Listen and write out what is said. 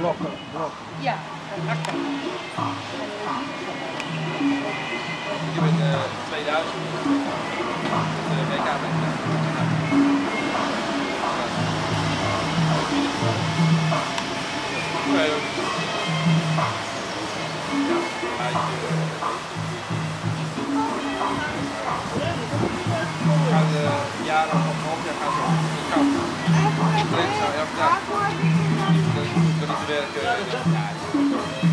Blokken, blokken. Ja, hakken. Ik ben uh, 2000 de WK ben. Ja, gaat uh, jaren een half jaar gaan ze op de kant. guys.